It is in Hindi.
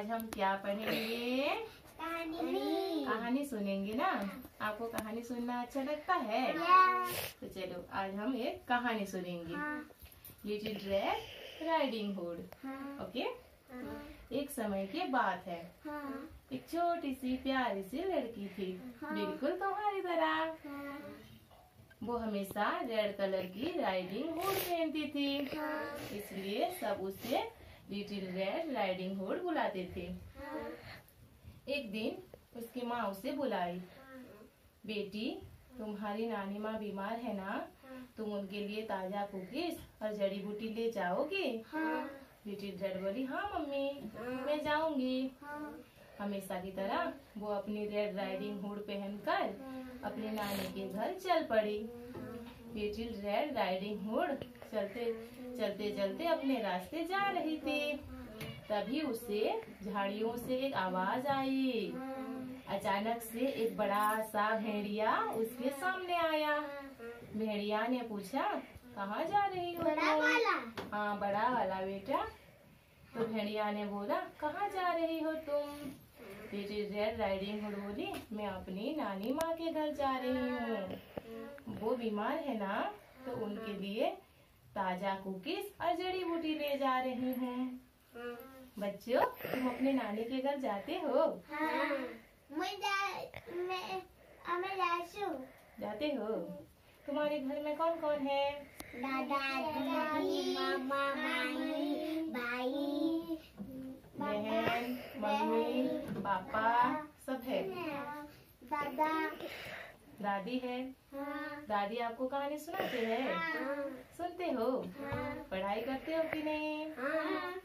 आज हम क्या पढ़ेंगे? कहानी। सुनेंगे ना? आपको कहानी सुनना अच्छा लगता है? तो चलो आज हम एक कहानी सुनेंगे। Little red riding hood okay एक समय की बात है। एक छोटी सी प्यारी सी लड़की थी। बिल्कुल तुम्हारी तरह। वो हमेशा रेड कलर की राइडिंग हुड पहनती थी। इसलिए सब उसे लिटिल रेड राइडिंग हुड बुलाते थे। एक दिन उसकी माँ उसे बुलाई, बेटी, तुम्हारी नानी माँ बीमार है ना? तुम उनके लिए ताज़ा कुकीज और जड़ी बूटी ले जाओगे? लिटिल रेड बोली हाँ मम्मी, मैं जाऊँगी। हमेशा की तरह वो अपनी रेड राइडिंग हुड पहनकर अपनी नानी के घर चल पड़ी। लिटिल रेड राइडिंग हुड चलते चलते चलते अपने रास्ते जा रही थी। तभी उसे झाड़ियों से एक आवाज़ आई। अचानक से एक बड़ा सा भेड़िया उसके सामने आया। भेड़िया ने पूछा कहाँ जा रही हो? बड़ा वाला। हाँ बड़ा वाला बेटा। तो भेड़िया ने बोला कहाँ जा रही हो तुम? बेटी रेड राइडिंग हुड बोली मैं अपनी नानी माँ के घर जा रही हूँ। बीमार है ना तो उनके लिए ताज़ा कुकीज और जड़ी बूटी ले जा रही हूँ। बच्चों तुम अपने नानी के घर जाते हो? मैं जा मैं मैं जाते हो? तुम्हारे घर में कौन कौन है? दादा दीदी मामा मामी भाई बहन मम्मी पापा सब है। दादा दादी है? हाँ। दादी आपको कहानी सुनाते हैं? सुनते हो। पढ़ाई करते हो कि नहीं? हाँ।